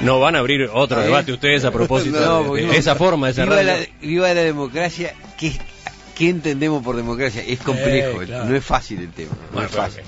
No van a abrir otro debate ustedes a propósito de, esa forma de viva la, viva la democracia, que ¿Qué entendemos por democracia? Es complejo, no es fácil el tema.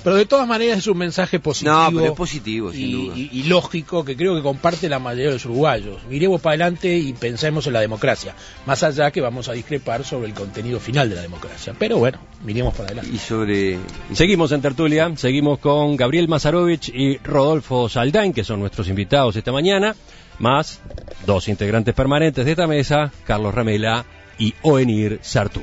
Pero de todas maneras es un mensaje positivo. No, pero es positivo, sin y, duda. Y, lógico que creo que comparte la mayoría de los uruguayos. Miremos para adelante y pensemos en la democracia. Más allá que vamos a discrepar sobre el contenido final de la democracia. Pero bueno, miremos para adelante. Y sobre. Seguimos en tertulia, seguimos con Gabriel Mazarovich y Rodolfo Saldain, que son nuestros invitados esta mañana, más dos integrantes permanentes de esta mesa, Carlos Ramela y Oenir Sartú.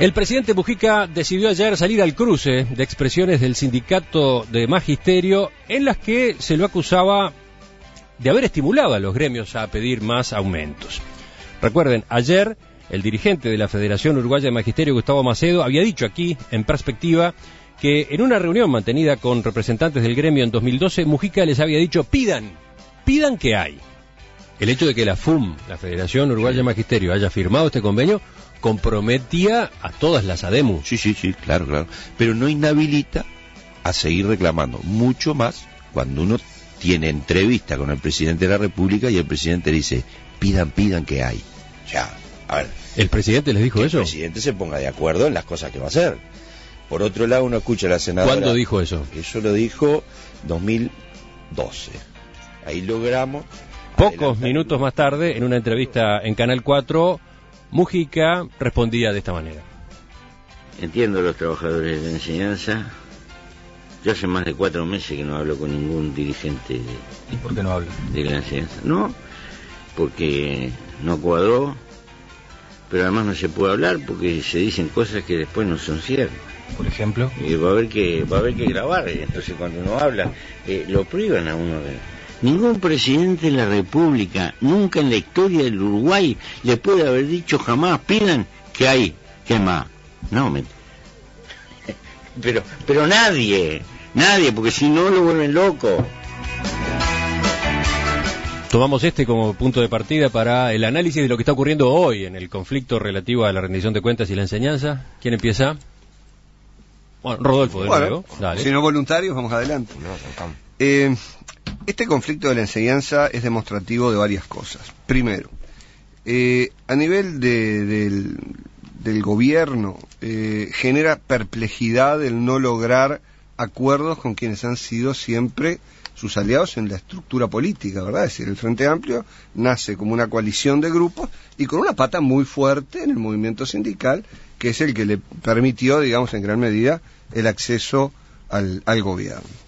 El presidente Mujica decidió ayer salir al cruce de expresiones del sindicato de magisterio en las que se lo acusaba de haber estimulado a los gremios a pedir más aumentos. Recuerden, ayer el dirigente de la Federación Uruguaya de Magisterio, Gustavo Macedo, había dicho aquí, en perspectiva, que en una reunión mantenida con representantes del gremio en 2012, Mujica les había dicho, pidan, pidan que hay. El hecho de que la FUM, la Federación Uruguaya de Magisterio, haya firmado este convenio, comprometía a todas las ADEMU. Sí, sí, sí, claro, claro. Pero no inhabilita a seguir reclamando, mucho más cuando uno tiene entrevista con el presidente de la República y el presidente dice, pidan, pidan que hay. O sea, a ver. ¿El presidente les dijo eso? El presidente se ponga de acuerdo en las cosas que va a hacer. Por otro lado, uno escucha a la senadora. ¿Cuándo dijo eso? Eso lo dijo 2012. Ahí logramos. Pocos minutos más tarde, en una entrevista en Canal 4, Mujica respondía de esta manera. Entiendo a los trabajadores de la enseñanza. Yo hace más de cuatro meses que no hablo con ningún dirigente de, ¿Y por qué no hablo? de la enseñanza. No, porque no cuadró, pero además no se puede hablar porque se dicen cosas que después no son ciertas. Por ejemplo. Y va a haber que va a haber que grabar, entonces cuando uno habla eh, lo privan a uno de Ningún presidente de la República, nunca en la historia del Uruguay, le puede haber dicho jamás, pidan que hay, que más. No, me... pero, pero nadie, nadie, porque si no lo vuelven loco. Tomamos este como punto de partida para el análisis de lo que está ocurriendo hoy en el conflicto relativo a la rendición de cuentas y la enseñanza. ¿Quién empieza? Bueno, Rodolfo, de nuevo. Si no voluntarios, vamos adelante. eh, este conflicto de la enseñanza es demostrativo de varias cosas. Primero, eh, a nivel del, gobierno eh, genera perplejidad el no lograr acuerdos con quienes han sido siempre sus aliados en la estructura política, ¿verdad? Es decir, el Frente Amplio nace como una coalición de grupos y con una pata muy fuerte en el movimiento sindical, que es el que le permitió, digamos, en gran medida, el acceso al gobierno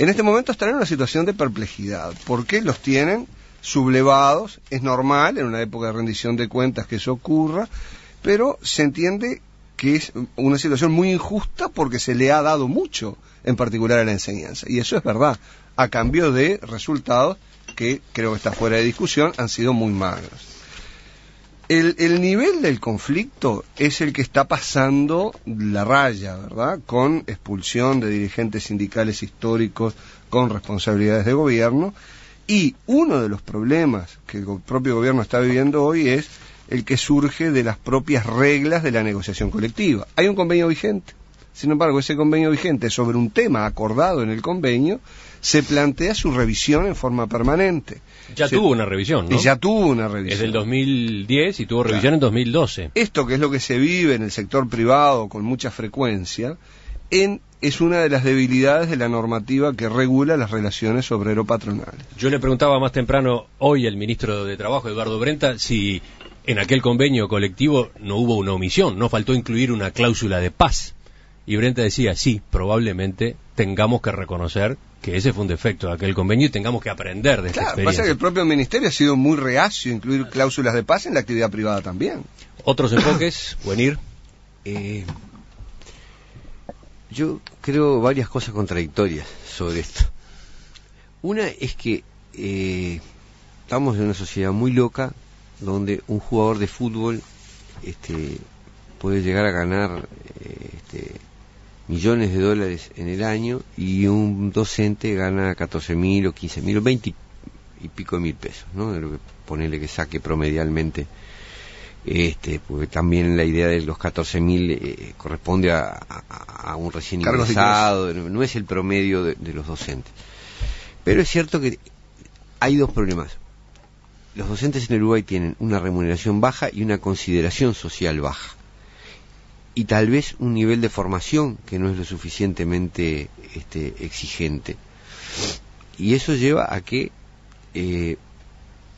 en este momento están en una situación de perplejidad. ¿Por qué los tienen sublevados? Es normal en una época de rendición de cuentas que eso ocurra, pero se entiende que es una situación muy injusta porque se le ha dado mucho, en particular a la enseñanza. Y eso es verdad, a cambio de resultados que creo que está fuera de discusión, han sido muy magros. El, nivel del conflicto es el que está pasando la raya, ¿verdad? Con expulsión de dirigentes sindicales históricos con responsabilidades de gobierno. Y uno de los problemas que el propio gobierno está viviendo hoy es el que surge de las propias reglas de la negociación colectiva. Hay un convenio vigente. Sin embargo, ese convenio vigente sobre un tema acordado en el convenio se plantea su revisión en forma permanente. Ya tuvo una revisión, ¿no? Y ya tuvo una revisión. Es del 2010 y tuvo revisión en 2012. Esto que es lo que se vive en el sector privado con mucha frecuencia, en, es una de las debilidades de la normativa que regula las relaciones obrero-patronales. Yo le preguntaba más temprano hoy al ministro de Trabajo, Eduardo Brenta, si en aquel convenio colectivo no hubo una omisión, no faltó incluir una cláusula de paz. Y Brenta decía, sí, probablemente tengamos que reconocer que ese fue un defecto de aquel convenio y tengamos que aprender de esta experiencia. Pasa que el propio ministerio ha sido muy reacio a incluir cláusulas de paz en la actividad privada también. ¿Otros enfoques? Buenir. Eh, yo creo varias cosas contradictorias sobre esto. Una es que eh, estamos en una sociedad muy loca donde un jugador de fútbol este, puede llegar a ganar millones de dólares en el año y un docente gana 14 mil o 15 mil o 20 y pico de mil pesos, ¿no? De lo que ponerle que saque promedialmente. Este, porque también la idea de los 14 mil eh, corresponde a, un recién ingresado, no es el promedio de, los docentes. Pero es cierto que hay dos problemas. Los docentes en Uruguay tienen una remuneración baja y una consideración social baja. Y tal vez un nivel de formación que no es lo suficientemente este, exigente. Y eso lleva a que eh,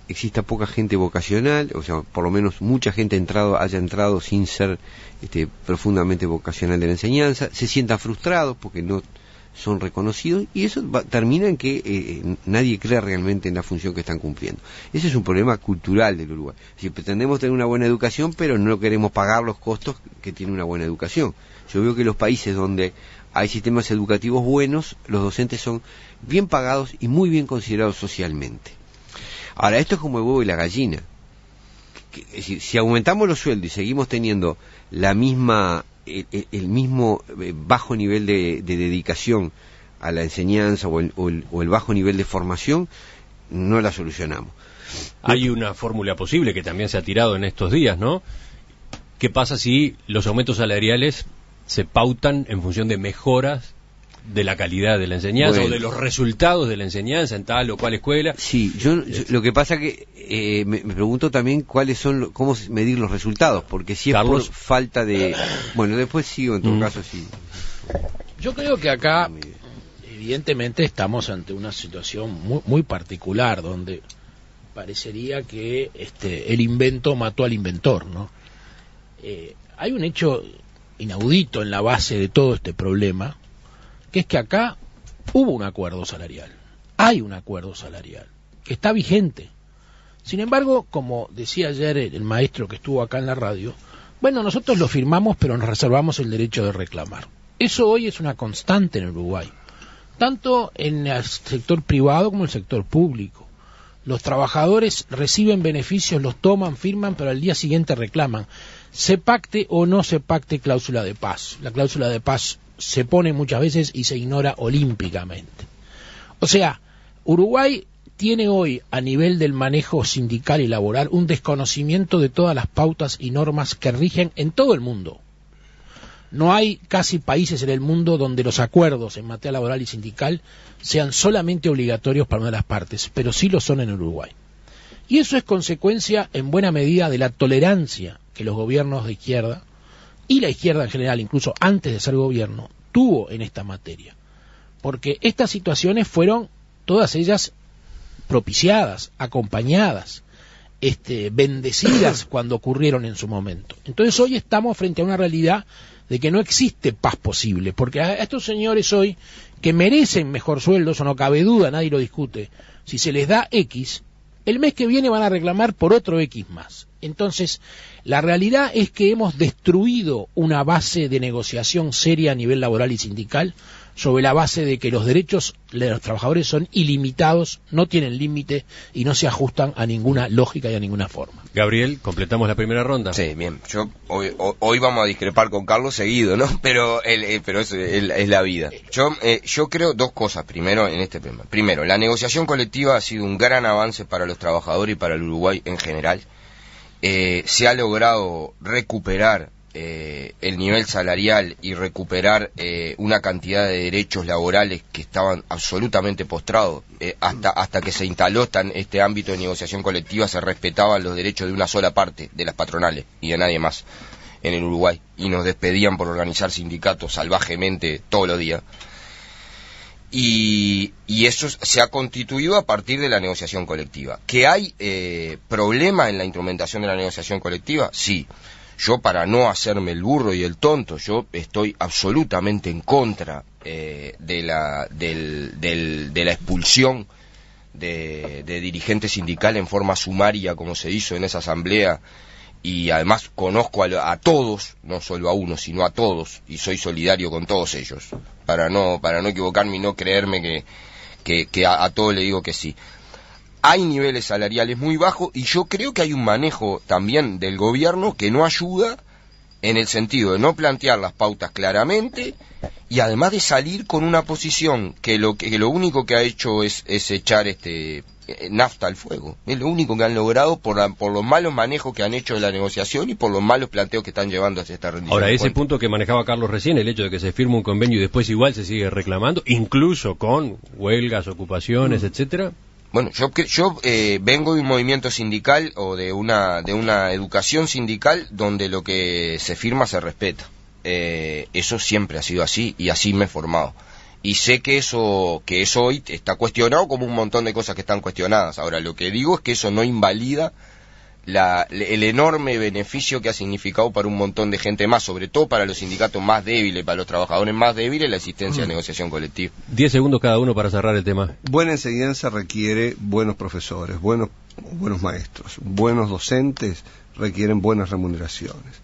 exista poca gente vocacional, o sea, por lo menos mucha gente entrado, haya entrado sin ser este, profundamente vocacional de la enseñanza, se sientan frustrados porque no son reconocidos y eso termina en que eh, nadie cree realmente en la función que están cumpliendo. Ese es un problema cultural del Uruguay. Si pretendemos tener una buena educación, pero no queremos pagar los costos que tiene una buena educación. Yo veo que los países donde hay sistemas educativos buenos, los docentes son bien pagados y muy bien considerados socialmente. Ahora, esto es como el huevo y la gallina. si, aumentamos los sueldos y seguimos teniendo la misma, el, mismo eh, bajo nivel de, dedicación a la enseñanza o el, bajo nivel de formación, no la solucionamos. Hay una fórmula posible que también se ha tirado en estos días, ¿no? ¿Qué pasa si los aumentos salariales se pautan en función de mejoras de la calidad de la enseñanza o de los resultados de la enseñanza en tal o cual escuela. Sí, yo, lo que pasa que eh, me, pregunto también cuáles son, cómo medir los resultados, porque si es por falta de... Bueno, después sigo en todo mm. caso, sí. Yo creo que acá, evidentemente, estamos ante una situación muy, muy particular, donde parecería que este, el invento mató al inventor, ¿no? Eh, hay un hecho inaudito en la base de todo este problema, que es que acá hubo un acuerdo salarial, hay un acuerdo salarial, que está vigente. Sin embargo, como decía ayer el, maestro que estuvo acá en la radio, bueno, nosotros lo firmamos, pero nos reservamos el derecho de reclamar. Eso hoy es una constante en Uruguay, tanto en el sector privado como en el sector público. Los trabajadores reciben beneficios, los toman, firman, pero al día siguiente reclaman. Se pacte o no se pacte cláusula de paz. La cláusula de paz se pone muchas veces y se ignora olímpicamente. O sea, Uruguay tiene hoy a nivel del manejo sindical y laboral un desconocimiento de todas las pautas y normas que rigen en todo el mundo. No hay casi países en el mundo donde los acuerdos en materia laboral y sindical sean solamente obligatorios para una de las partes, pero sí lo son en Uruguay. Y eso es consecuencia en buena medida de la tolerancia que los gobiernos de izquierda y la izquierda en general, incluso antes de ser gobierno, tuvo en esta materia. Porque estas situaciones fueron todas ellas propiciadas, acompañadas, este, bendecidas cuando ocurrieron en su momento. Entonces hoy estamos frente a una realidad de que no existe paz posible, porque a estos señores hoy, que merecen mejor sueldo, eso no cabe duda, nadie lo discute, si se les da X, el mes que viene van a reclamar por otro X más. Entonces, la realidad es que hemos destruido una base de negociación seria a nivel laboral y sindical sobre la base de que los derechos de los trabajadores son ilimitados, no tienen límite y no se ajustan a ninguna lógica y a ninguna forma. Gabriel, completamos la primera ronda. Sí, bien. Yo hoy, vamos a discrepar con Carlos seguido, ¿no? Pero eh, pero es, es, la vida. Yo eh, yo creo dos cosas. Primero en este tema. Primero, la negociación colectiva ha sido un gran avance para los trabajadores y para el Uruguay en general. Eh, se ha logrado recuperar eh, el nivel salarial y recuperar eh, una cantidad de derechos laborales que estaban absolutamente postrados. hasta, hasta que se instaló este ámbito de negociación colectiva se respetaban los derechos de una sola parte, de las patronales y de nadie más en el Uruguay. Y nos despedían por organizar sindicatos salvajemente todos los días. Y, eso se ha constituido a partir de la negociación colectiva. ¿Que hay eh, problema en la instrumentación de la negociación colectiva? Sí. Yo para no hacerme el burro y el tonto, yo estoy absolutamente en contra eh, de, la, de la expulsión de, de dirigentes sindicales en forma sumaria, como se hizo en esa asamblea y además conozco a, todos, no solo a uno, sino a todos, y soy solidario con todos ellos, para no, para no equivocarme y no creerme que, que, a, todos le digo que sí. Hay niveles salariales muy bajos y yo creo que hay un manejo también del gobierno que no ayuda en el sentido de no plantear las pautas claramente y además de salir con una posición que lo que, que lo único que ha hecho es, es echar este eh, nafta al fuego. Es lo único que han logrado por, la- por los malos manejos que han hecho de la negociación y por los malos planteos que están llevando hacia esta rendición. Ahora, ese punto que manejaba Carlos recién, el hecho de que se firma un convenio y después igual se sigue reclamando, incluso con huelgas, ocupaciones, etcétera. Bueno, yo, yo eh, vengo de un movimiento sindical o de una, de una educación sindical donde lo que se firma se respeta. Eh, eso siempre ha sido así y así me he formado. Y sé que eso, que eso hoy está cuestionado como un montón de cosas que están cuestionadas. Ahora, lo que digo es que eso no invalida la- el enorme beneficio que ha significado para un montón de gente más, sobre todo para los sindicatos más débiles, para los trabajadores más débiles, la existencia de negociación colectiva. Diez segundos cada uno para cerrar el tema. Buena enseñanza requiere buenos profesores, buenos, buenos maestros, buenos docentes requieren buenas remuneraciones.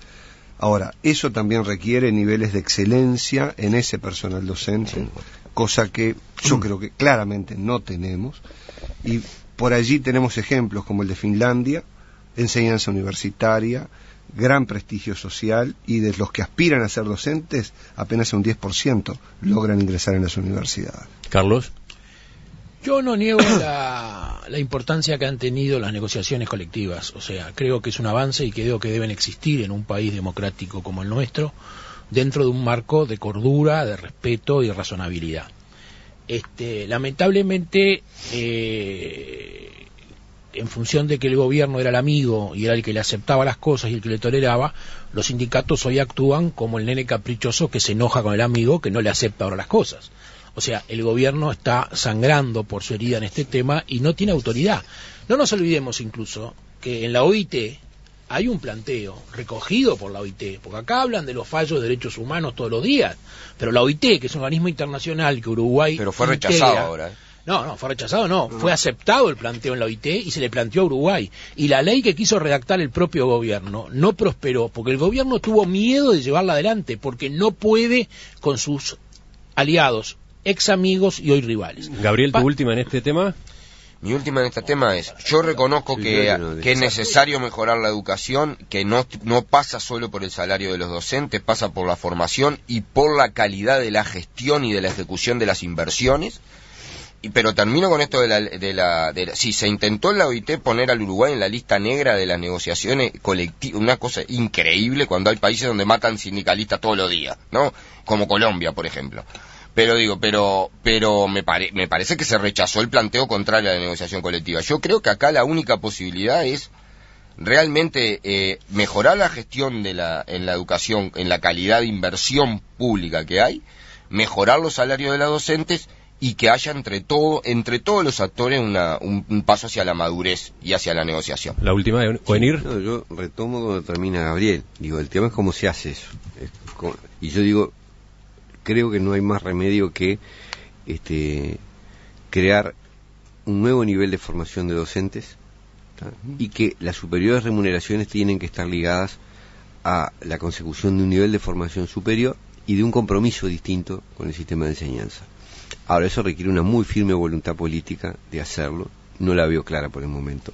Ahora, eso también requiere niveles de excelencia en ese personal docente, cosa que yo creo que claramente no tenemos. Y por allí tenemos ejemplos como el de Finlandia, enseñanza universitaria, gran prestigio social y de los que aspiran a ser docentes, apenas un 10% logran ingresar en las universidades. Carlos. Yo no niego la, la importancia que han tenido las negociaciones colectivas. O sea, creo que es un avance y creo que deben existir en un país democrático como el nuestro, dentro de un marco de cordura, de respeto y razonabilidad. Este, lamentablemente, eh, en función de que el gobierno era el amigo y era el que le aceptaba las cosas y el que le toleraba, los sindicatos hoy actúan como el nene caprichoso que se enoja con el amigo que no le acepta ahora las cosas. O sea, el gobierno está sangrando por su herida en este tema y no tiene autoridad. No nos olvidemos incluso que en la OIT hay un planteo recogido por la OIT, porque acá hablan de los fallos de derechos humanos todos los días, pero la OIT, que es un organismo internacional que Uruguay... Pero fue integra- rechazado ahora. ¿eh? No, no, fue rechazado, no. Fue aceptado el planteo en la OIT y se le planteó a Uruguay. Y la ley que quiso redactar el propio gobierno no prosperó porque el gobierno tuvo miedo de llevarla adelante porque no puede con sus aliados, ex amigos y hoy rivales. Gabriel, tu Pa- última en este tema. Mi última en este tema es, yo reconozco que, que es necesario mejorar la educación, que no, no pasa solo por el salario de los docentes, pasa por la formación y por la calidad de la gestión y de la ejecución de las inversiones. Y, pero termino con esto de la, de la, de la- si se intentó en la OIT poner al Uruguay en la lista negra de las negociaciones colectivas, una cosa increíble cuando hay países donde matan sindicalistas todos los días, ¿no? Como Colombia, por ejemplo. Pero digo, pero, pero me, pare- me parece que se rechazó el planteo contrario a la negociación colectiva. Yo creo que acá la única posibilidad es realmente eh, mejorar la gestión de la, en la educación, en la calidad de inversión pública que hay, mejorar los salarios de los docentes y que haya entre todo, entre todos los actores una, un, un paso hacia la madurez y hacia la negociación. La última, Oenir. No, yo retomo donde termina Gabriel. Digo, el tema es cómo se hace eso. Es y yo digo, creo que no hay más remedio que este, crear un nuevo nivel de formación de docentes ¿tá? y que las superiores remuneraciones tienen que estar ligadas a la consecución de un nivel de formación superior y de un compromiso distinto con el sistema de enseñanza. Ahora, eso requiere una muy firme voluntad política de hacerlo. No la veo clara por el momento.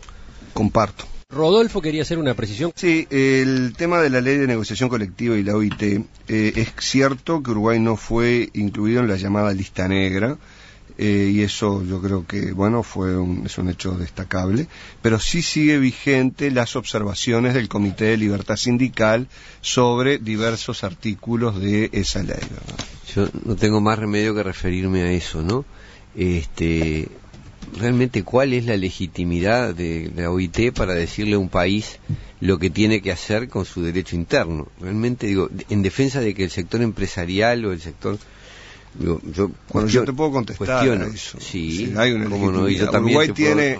Comparto. Rodolfo quería hacer una precisión. Sí, el tema de la ley de negociación colectiva y la OIT, eh, es cierto que Uruguay no fue incluido en la llamada lista negra, eh, y eso yo creo que, bueno, fue un, es un hecho destacable, pero sí sigue vigente las observaciones del Comité de Libertad Sindical sobre diversos artículos de esa ley. ¿verdad? Yo no tengo más remedio que referirme a eso, ¿no? Este, realmente, ¿cuál es la legitimidad de la OIT para decirle a un país lo que tiene que hacer con su derecho interno? Realmente, digo, en defensa de que el sector empresarial o el sector... Digo, yo, te puedo contestar a eso. Sí, hay una no, yo Uruguay tiene.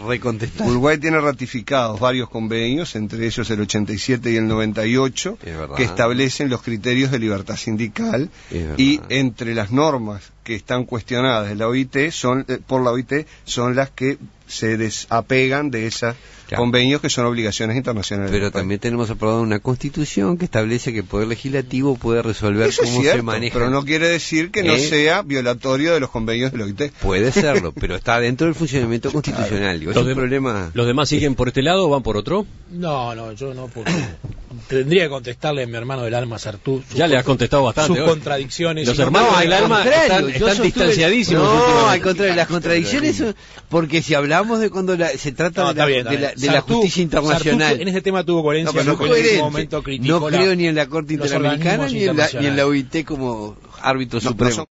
Uruguay tiene ratificados varios convenios, entre ellos el 87 y el 98, Es que establecen los criterios de libertad sindical y entre las normas que están cuestionadas de la OIT son eh, por la OIT son las que se desapegan de esos Claro. convenios que son obligaciones internacionales. Pero también tenemos aprobada una constitución que establece que el Poder Legislativo puede resolver Eso es cómo cierto, se maneja. pero no quiere decir que no ¿Eh? sea violatorio de los convenios de la OIT. Puede serlo, pero está dentro del funcionamiento constitucional. Digo, Los problema. ¿Los demás siguen por este lado o van por otro? No, no, yo no, porque tendría que contestarle a mi hermano del alma Sartú. Ya le has contestado bastante. Sus hoy. contradicciones. Los hermanos no, del al alma están, están distanciadísimos. No, al contrario, las contradicciones son porque si hablamos de cuando la- se trata No, de, la, bien, de la- justicia internacional. Sartú en ese tema tuvo coherencia. No, pero no porque en momento criticó No la- creo ni en la Corte Interamericana ni en, la, ni en la. OIT como árbitro No, supremo. no son